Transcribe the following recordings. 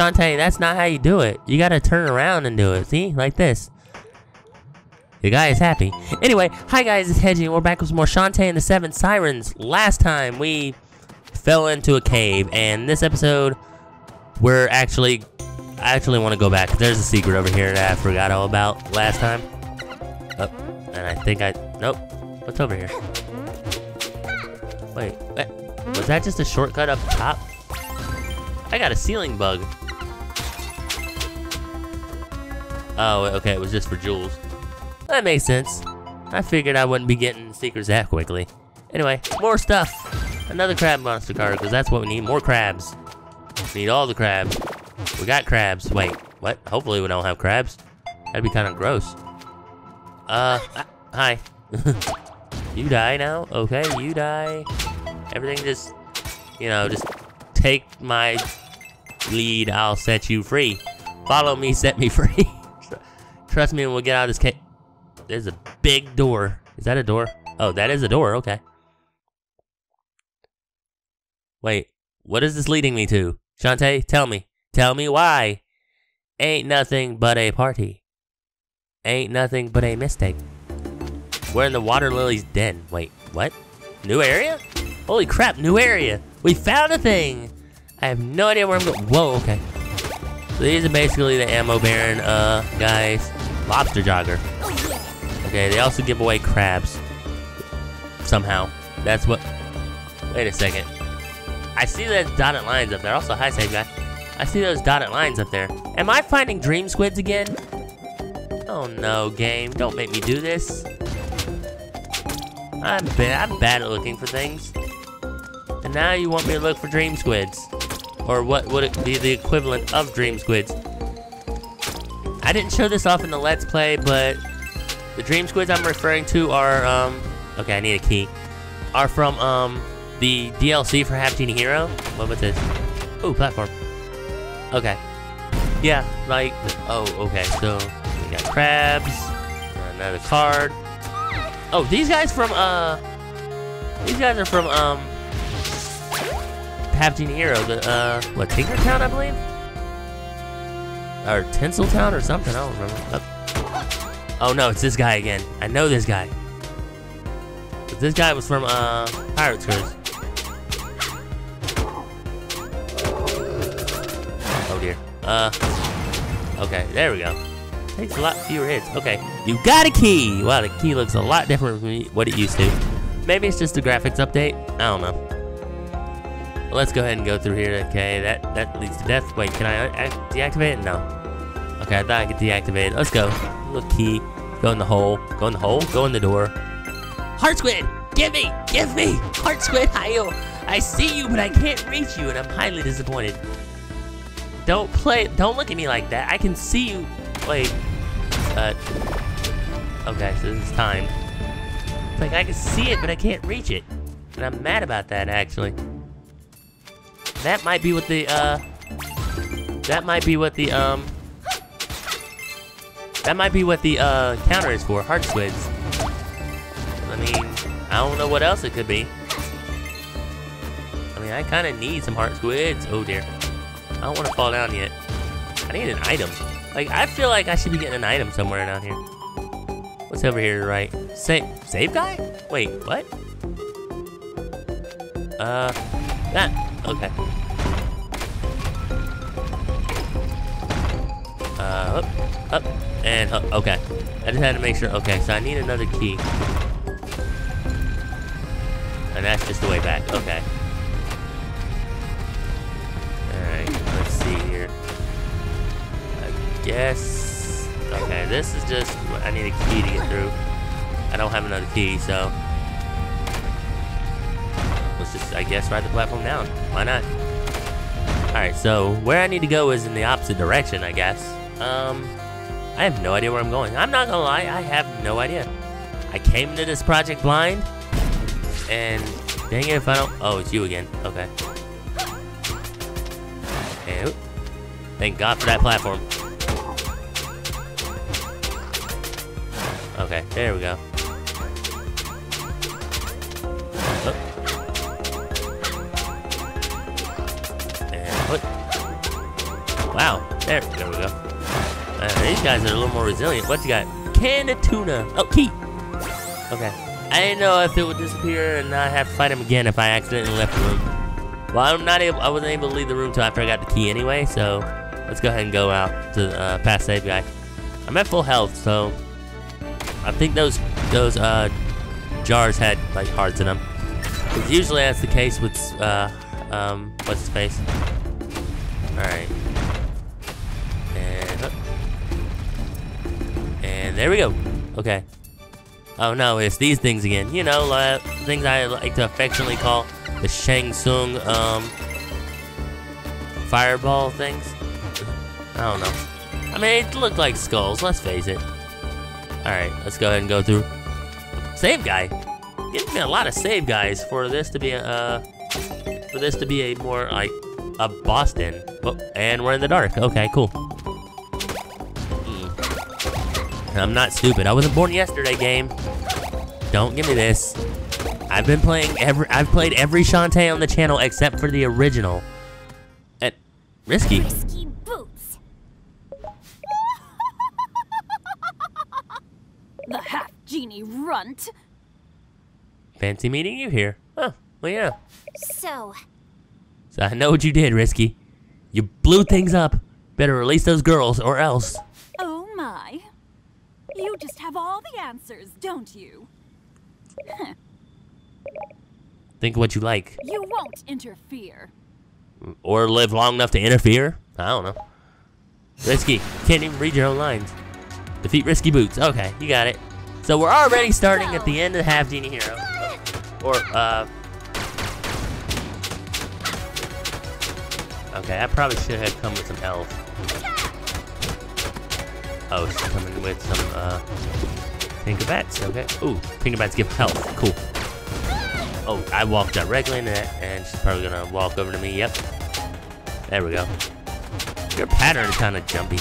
Shantae, that's not how you do it. You gotta turn around and do it. See? Like this. The guy is happy. Anyway, hi guys, it's Hedgie, and we're back with more Shantae and the Seven Sirens. Last time, we fell into a cave, and this episode, we're actually... I actually want to go back. There's a secret over here that I forgot all about last time. Oh, and I think I... Nope. What's over here? Wait, wait, was that just a shortcut up top? I got a ceiling bug. Oh, okay, it was just for jewels. That makes sense. I figured I wouldn't be getting secrets that quickly. Anyway, more stuff. Another crab monster card, because that's what we need. More crabs. We need all the crabs. We got crabs. Wait, what? Hopefully we don't have crabs. That'd be kind of gross. Uh, hi. you die now? Okay, you die. Everything just, you know, just take my lead. I'll set you free. Follow me, set me free. Trust me and we'll get out of this cave. There's a big door. Is that a door? Oh, that is a door. Okay. Wait, what is this leading me to? Shantae, tell me. Tell me why. Ain't nothing but a party. Ain't nothing but a mistake. We're in the water lily's den. Wait, what? New area? Holy crap, new area. We found a thing. I have no idea where I'm going. Whoa, okay. So these are basically the ammo baron, uh, guys. Lobster jogger. Okay, they also give away crabs. Somehow. That's what... Wait a second. I see those dotted lines up there. Also, hi, save guy. I see those dotted lines up there. Am I finding dream squids again? Oh no, game. Don't make me do this. I'm. I'm bad at looking for things. And now you want me to look for dream squids. Or what would it be the equivalent of dream squids? I didn't show this off in the Let's Play, but the dream squids I'm referring to are, um, okay, I need a key, are from, um, the DLC for Half Genie Hero. What was this? Oh, platform. Okay. Yeah, like, oh, okay, so we got crabs, another card. Oh, these guys from, uh, these guys are from, um, Half Genie Hero, the, uh, what, Tinkertown, I believe? Or Tinseltown or something, I don't remember. Oh. oh no, it's this guy again. I know this guy. But this guy was from, uh, Pirates Cruise. Oh dear. Uh, okay, there we go. Takes a lot fewer hits. Okay, you got a key! Wow, the key looks a lot different from what it used to. Maybe it's just a graphics update. I don't know. Let's go ahead and go through here. Okay, that, that leads to death. Wait, can I deactivate it? No. Okay, I thought I could deactivate it. Let's go. Little key. Go in the hole. Go in the hole. Go in the door. Heart squid! Give me! Give me! Heart squid, I, I see you, but I can't reach you, and I'm highly disappointed. Don't play. Don't look at me like that. I can see you. Wait. Uh. Okay, so this is time. Like I can see it, but I can't reach it. And I'm mad about that, actually. That might be what the, uh... That might be what the, um... That might be what the, uh, counter is for, heart squids. I mean, I don't know what else it could be. I mean, I kind of need some heart squids. Oh, dear. I don't want to fall down yet. I need an item. Like, I feel like I should be getting an item somewhere down here. What's over here, right? Save, save guy? Wait, what? Uh, that. Okay. Uh, up, up, and up. Okay. I just had to make sure. Okay, so I need another key. And that's just the way back. Okay. Alright, let's see here. I guess... Okay, this is just... I need a key to get through. I don't have another key, so... Let's just, I guess, ride the platform down. Why not? Alright, so where I need to go is in the opposite direction, I guess. Um, I have no idea where I'm going. I'm not gonna lie, I have no idea. I came into this project blind, and dang it if I don't... Oh, it's you again. Okay. And, thank God for that platform. Okay, there we go. Wow. There, there we go. Uh, these guys are a little more resilient. What you got? Can of tuna. Oh, key. Okay. I didn't know if it would disappear and not have to fight him again if I accidentally left the room. Well, I'm not able. I wasn't able to leave the room until after I got the key anyway. So let's go ahead and go out to uh, past save guy. I'm at full health, so I think those those uh, jars had like hearts in them. Because usually that's the case with uh, um, what's his face. All right. There we go. Okay. Oh no, it's these things again. You know, like, things I like to affectionately call the Shang Tsung um, fireball things. I don't know. I mean, it looked like skulls. Let's face it. All right, let's go ahead and go through. Save guy. Gives me a lot of save guys for this to be a uh, for this to be a more like a Boston. Oh, and we're in the dark. Okay, cool. I'm not stupid. I wasn't born yesterday, game. Don't give me this. I've been playing every. I've played every Shantae on the channel except for the original. And risky. Risky boots. the half genie runt. Fancy meeting you here. Huh, well yeah. So, So I know what you did, Risky. You blew things up. Better release those girls or else. You just have all the answers, don't you? Think what you like. You won't interfere. Or live long enough to interfere. I don't know. Risky. Can't even read your own lines. Defeat Risky Boots. Okay, you got it. So we're already starting at the end of Half Genie Hero. Or, uh... Okay, I probably should have come with some health. Oh, she's coming with some, uh... Tinkerbats, okay. Ooh, Tinkerbats give health. Cool. Oh, I walked directly into that, and she's probably gonna walk over to me. Yep. There we go. Your pattern is kind of jumpy.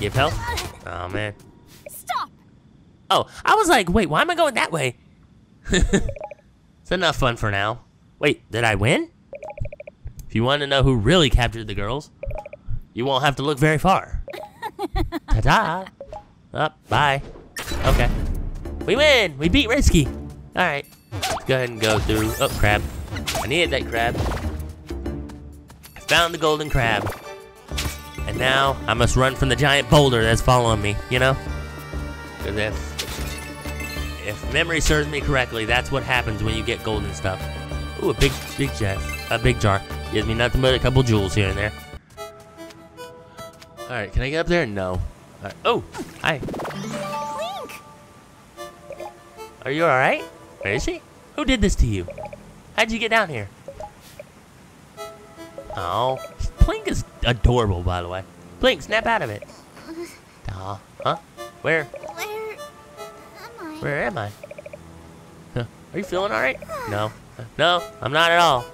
Give health? Oh, man. Stop! Oh, I was like, wait, why am I going that way? it's enough fun for now. Wait, did I win? If you want to know who really captured the girls, you won't have to look very far. Ta-da! Up, bye. Okay. We win! We beat Risky! Alright. Let's go ahead and go through. Oh, crab. I needed that crab. I found the golden crab. And now I must run from the giant boulder that's following me, you know? Because if, if memory serves me correctly, that's what happens when you get golden stuff. Ooh, a big, big chest. A big jar. Gives me nothing but a couple jewels here and there. Alright, can I get up there? No. Alright. Oh, hi. Plink! Are you alright? Where is she? Who did this to you? How'd you get down here? Oh, Plink is adorable, by the way. Plink, snap out of it. Aw, huh? Where? Where am I? Where am I? Huh. Are you feeling alright? No. No, I'm not at all.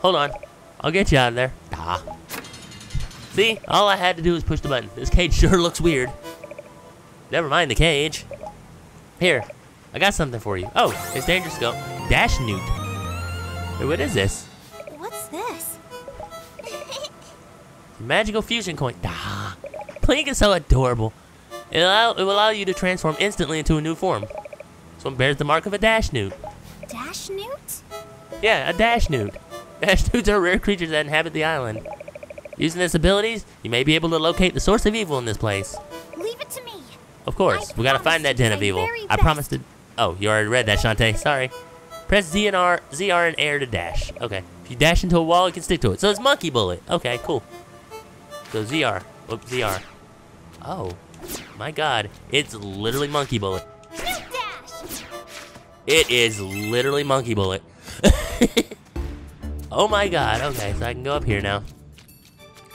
Hold on. I'll get you out of there. Ah. See? All I had to do was push the button. This cage sure looks weird. Never mind the cage. Here, I got something for you. Oh, it's Danger Scope. Dash Newt. Wait, what is this? What's this? Magical fusion coin. Ah. Plink is so adorable. It, allow, it will allow you to transform instantly into a new form. This one bears the mark of a Dash Newt. Dash Newt? Yeah, a Dash Newt. Dash Newts are rare creatures that inhabit the island. Using its abilities, you may be able to locate the source of evil in this place. Leave it to me. Of course, I we gotta find that den of evil. I promised to. Oh, you already read that, Shantae. Sorry. Press Z and R, ZR and air to dash. Okay. If you dash into a wall, you can stick to it. So it's Monkey Bullet. Okay, cool. So ZR. Oops, ZR. Oh, my God. It's literally Monkey Bullet. It is literally Monkey Bullet. oh my God. Okay, so I can go up here now.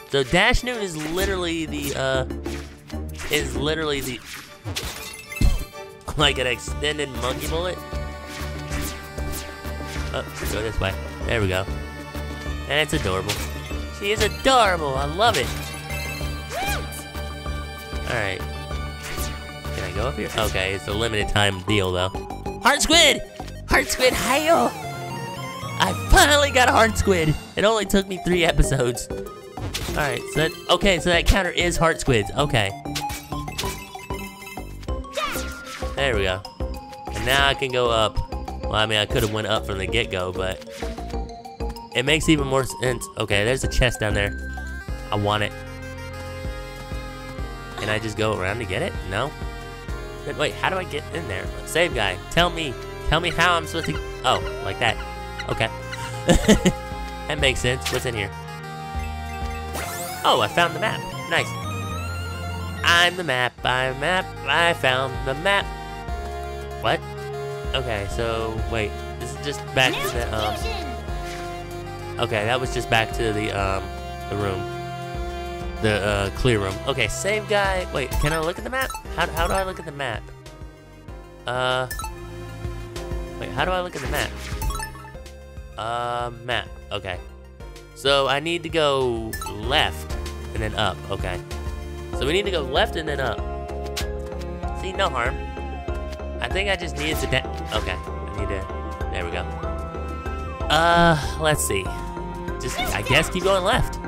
So Dash Newt is literally the uh, is literally the like an extended Monkey Bullet. Oh, go this way. There we go. And it's adorable. She is adorable. I love it. Alright. Can I go up here? Okay, it's a limited time deal though. Heart Squid! Heart Squid, hi I finally got a heart squid. It only took me three episodes. All right, so that, okay, so that counter is heart squids. Okay. There we go. And now I can go up. Well, I mean, I could have went up from the get-go, but it makes even more sense. Okay, there's a chest down there. I want it. Can I just go around to get it? No? Then wait, how do I get in there? Save guy, tell me. Tell me how I'm supposed to... Oh, like that. Okay. that makes sense. What's in here? Oh, I found the map. Nice. I'm the map, I'm map, I found the map. What? Okay, so, wait. This is just back to the, um... Okay, that was just back to the, um, the room. The, uh, clear room. Okay, save guy. Wait, can I look at the map? How, how do I look at the map? Uh... Wait, how do I look at the map? Uh, map. Okay. So I need to go left and then up. Okay. So we need to go left and then up. See, no harm. I think I just needed to. okay. I need to. There we go. Uh, let's see. Just, I guess, keep going left.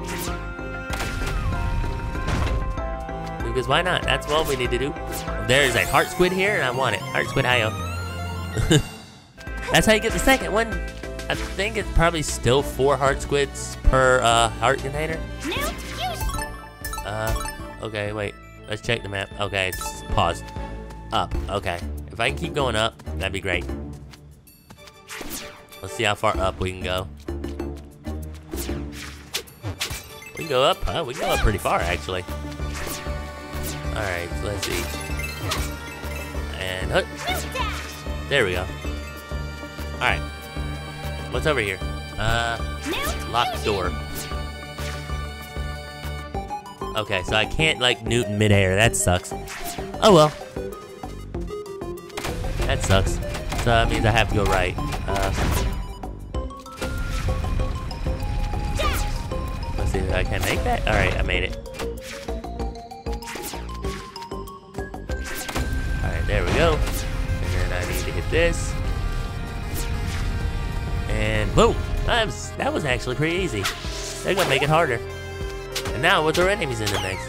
Because why not? That's what we need to do. There's a heart squid here, and I want it. Heart squid IO. That's how you get the second one. I think it's probably still four heart squids per uh, heart container. Uh, okay, wait. Let's check the map. Okay, it's pause. Up. Okay. If I can keep going up, that'd be great. Let's see how far up we can go. We can go up, huh? We can go up pretty far, actually. Alright, let's see. And, hook. there we go. Alright. What's over here? Uh, locked door. Okay, so I can't, like, Newton midair. That sucks. Oh, well. That sucks. So that means I have to go right. Uh, let's see if I can make that. Alright, I made it. Alright, there we go. And then I need to hit this. And boom! That was, that was actually pretty easy. They're gonna make it harder. And now with our enemies in the mix.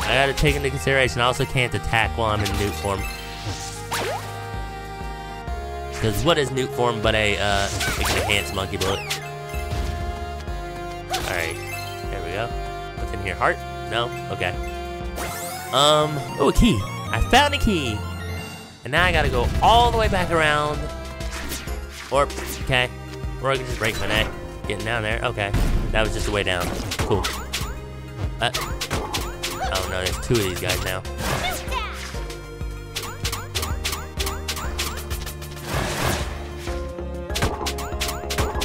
I gotta take into consideration I also can't attack while I'm in newt form. Because what is newt form but a uh, enhanced monkey bullet? Alright, there we go. What's in here? Heart? No? Okay. Um, oh, a key. I found a key. And now I gotta go all the way back around. Or, okay. Or I can just break my neck. Getting down there. Okay. That was just the way down. Cool. Uh, oh no, there's two of these guys now.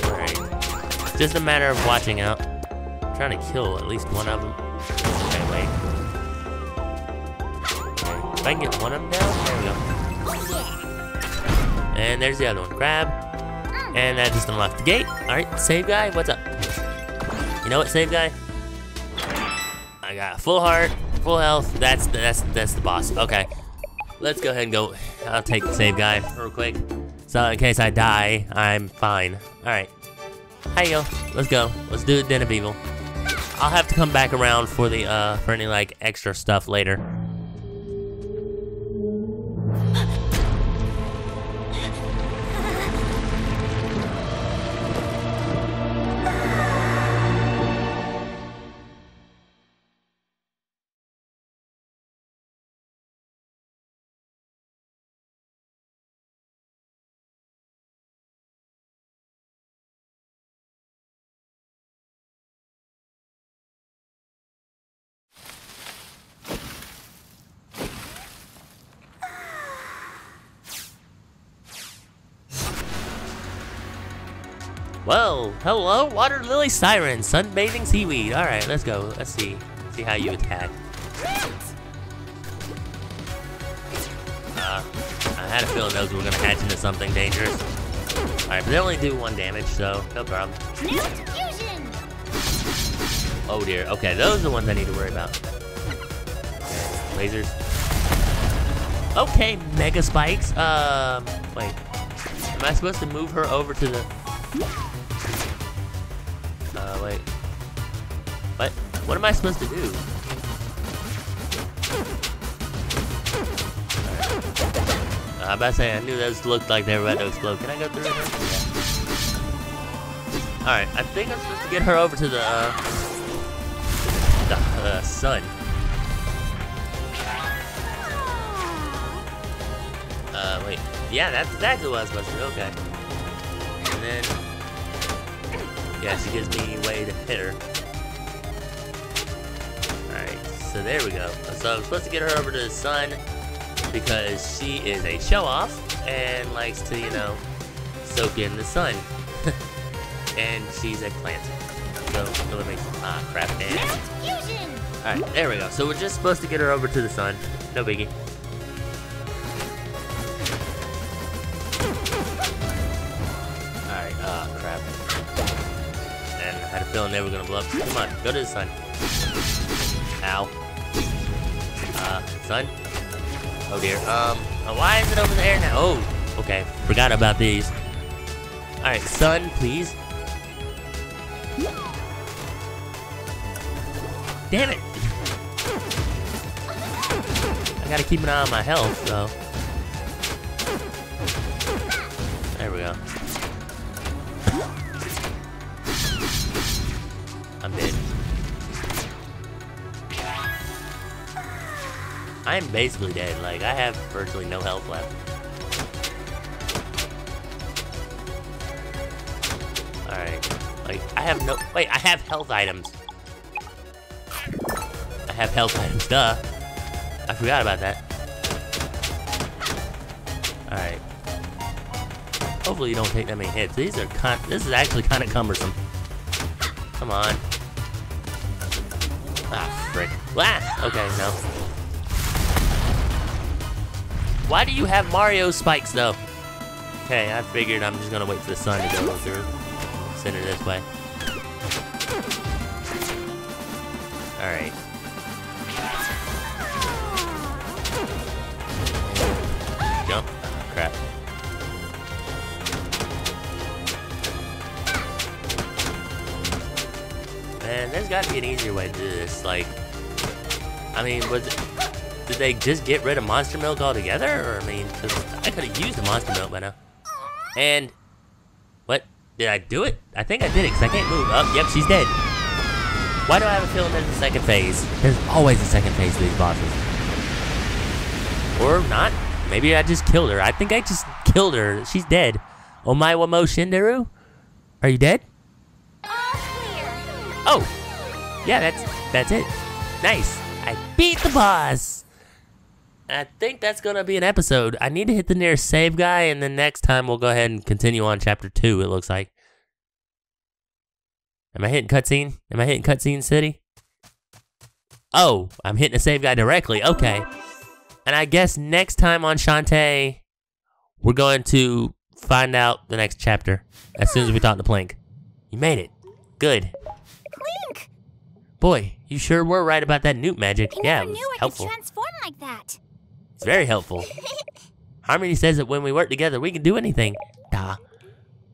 Alright. Just a matter of watching out. I'm trying to kill at least one of them. Okay, wait. Okay. If I can get one of them down, there we go. And there's the other one. Grab. And that just unlocked the gate. Alright, save guy, what's up? You know what, save guy? I got full heart, full health. That's the, that's that's the boss. Okay, let's go ahead and go. I'll take the save guy real quick, so in case I die, I'm fine. All right, hey yo, let's go. Let's do the Den of Evil. I'll have to come back around for the uh for any like extra stuff later. Whoa, hello, water lily siren, sunbathing seaweed. All right, let's go. Let's see, see how you attack. Uh, I had a feeling those were gonna hatch into something dangerous. All right, but they only do one damage, so no problem. Oh dear. Okay, those are the ones I need to worry about. Okay, lasers. Okay, mega spikes. Um, wait. Am I supposed to move her over to the? What? What am I supposed to do? Uh, I'm about to say, I knew those looked like they were about to explode. Can I go through here? Alright, I think I'm supposed to get her over to the, uh, the uh, sun. Uh, wait. Yeah, that's exactly what I was supposed to do. Okay. And then... Yeah, she gives me a way to hit her. So there we go. So I'm supposed to get her over to the sun because she is a show-off and likes to, you know, soak in the sun. and she's a plant. So, let me... Ah, crap, man. Alright, there we go. So we're just supposed to get her over to the sun. No biggie. Alright, ah, crap. And I had a feeling they were gonna blow up. Come on, go to the sun. Ow. Uh, sun? Oh dear. Um, uh, why is it over there now? Oh, okay. Forgot about these. Alright, son, please. Damn it! I gotta keep an eye on my health, though. There we go. I'm basically dead. Like, I have virtually no health left. Alright. Like, I have no- Wait, I have health items. I have health items, duh. I forgot about that. Alright. Hopefully you don't take that many hits. These are con- This is actually kind of cumbersome. Come on. Ah, frick. Ah! Okay, no. Why do you have Mario spikes, though? Okay, I figured I'm just gonna wait for the sun to go through. Send her this way. Alright. Jump. Crap. Man, there's gotta be an easier way to do this. Like, I mean, was it, did they just get rid of Monster Milk altogether? Or, I mean, 'cause I could have used the Monster Milk by now. And, what? Did I do it? I think I did it, because I can't move. Oh, yep, she's dead. Why do I have a feeling there's a second phase? There's always a second phase to these bosses. Or not. Maybe I just killed her. I think I just killed her. She's dead. Omae Mo Shinderu? Are you dead? Oh! Yeah, that's that's it. Nice. I beat the boss. I think that's gonna be an episode. I need to hit the nearest save guy, and then next time we'll go ahead and continue on chapter two. It looks like. Am I hitting cutscene? Am I hitting cutscene city? Oh, I'm hitting a save guy directly. Okay. And I guess next time on Shantae, we're going to find out the next chapter as soon as we talk to Plink. You made it. Good. Plink! Boy, you sure were right about that newt magic. I yeah, never it was knew I helpful. could transform like that. Very helpful. Harmony says that when we work together, we can do anything. Duh.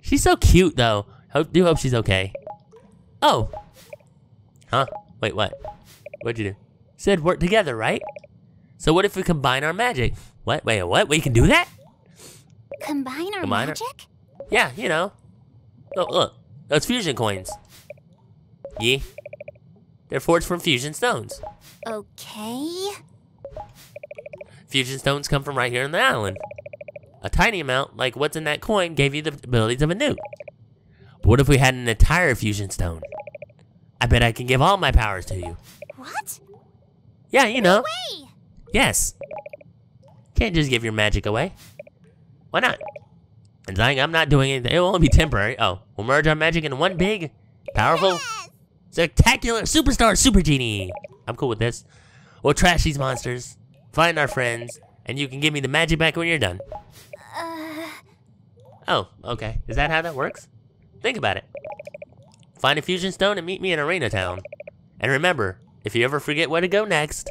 She's so cute, though. Hope, do hope she's okay. Oh. Huh? Wait, what? What'd you do? Said work together, right? So what if we combine our magic? What? Wait, what? We can do that? Combine our Combine our- magic? Yeah, you know. Look, look. Those fusion coins. Yeah. They're forged from fusion stones. Okay. Fusion stones come from right here on the island. A tiny amount, like what's in that coin, gave you the abilities of a newt. But what if we had an entire fusion stone? I bet I can give all my powers to you. What? Yeah, you know. Hey! Yes. Can't just give your magic away. Why not? And saying I'm not doing anything. It'll only be temporary. Oh, we'll merge our magic into one big, powerful, Yes! spectacular superstar super genie. I'm cool with this. We'll trash these monsters, find our friends, and you can give me the magic back when you're done. Uh, Oh, okay. Is that how that works? Think about it. Find a fusion stone and meet me in Arena Town. And remember, if you ever forget where to go next,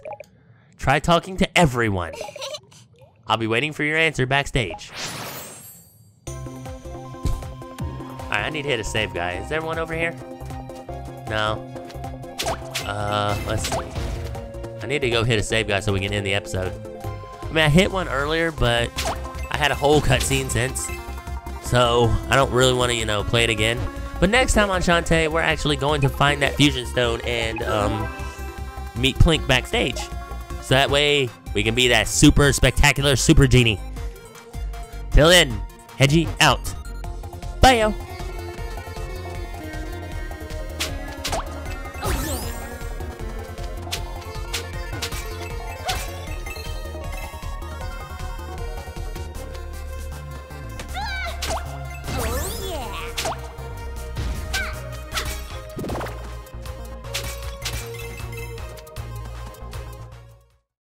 try talking to everyone. I'll be waiting for your answer backstage. Alright, I need to hit a save guy. Is there one over here? No. Uh, let's see. I need to go hit a save guy so we can end the episode. I mean, I hit one earlier, but I had a whole cutscene since. So, I don't really want to, you know, play it again. But next time on Shantae, we're actually going to find that fusion stone and, um, meet Plink backstage. So that way, we can be that super spectacular super genie. Till then, Hedgie out. Bye, yo.